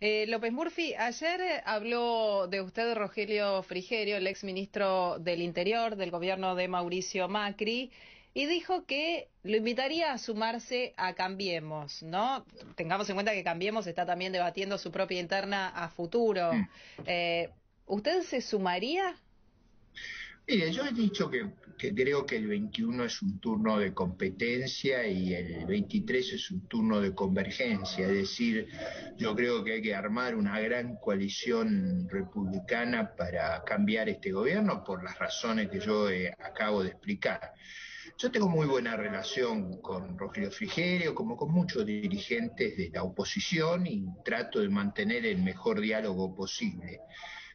eh, López Murphy, ayer eh, habló de usted Rogelio Frigerio, el ex ministro del Interior del gobierno de Mauricio Macri, y dijo que lo invitaría a sumarse a Cambiemos, ¿no? Tengamos en cuenta que Cambiemos está también debatiendo su propia interna a futuro. Eh, ¿Usted se sumaría? Mire, yo he dicho que, creo que el 21 es un turno de competencia y el 23 es un turno de convergencia, es decir, yo creo que hay que armar una gran coalición republicana para cambiar este gobierno por las razones que yo eh, acabo de explicar. Yo tengo muy buena relación con Rogelio Frigerio, como con muchos dirigentes de la oposición, y trato de mantener el mejor diálogo posible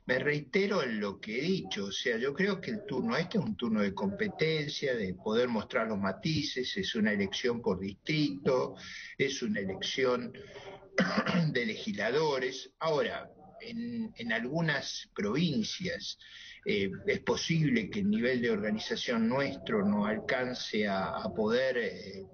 me reitero en lo que he dicho, o sea, yo creo que el turno este es un turno de competencia, de poder mostrar los matices, es una elección por distrito, es una elección de legisladores. Ahora, en, algunas provincias eh, es posible que el nivel de organización nuestro no alcance a, poder... Eh,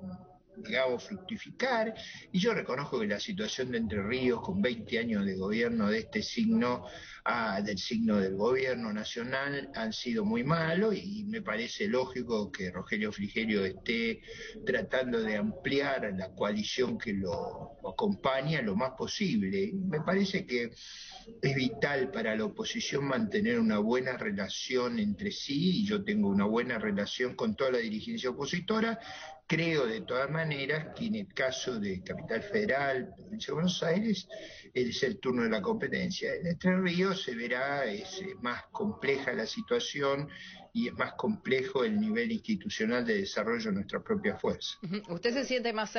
digamos, fructificar. Y yo reconozco que la situación de Entre Ríos, con 20 años de gobierno de este signo, ah, del signo del gobierno nacional, han sido muy malos y me parece lógico que Rogelio Frigerio esté tratando de ampliar la coalición que lo acompaña lo más posible. Me parece que es vital para la oposición mantener una buena relación entre sí y yo tengo una buena relación con toda la dirigencia opositora Creo de todas maneras que en el caso de Capital Federal, provincia de Buenos Aires, es el turno de la competencia. En Entre Ríos se verá, es más compleja la situación y es más complejo el nivel institucional de desarrollo de nuestra propia fuerza. ¿Usted se siente más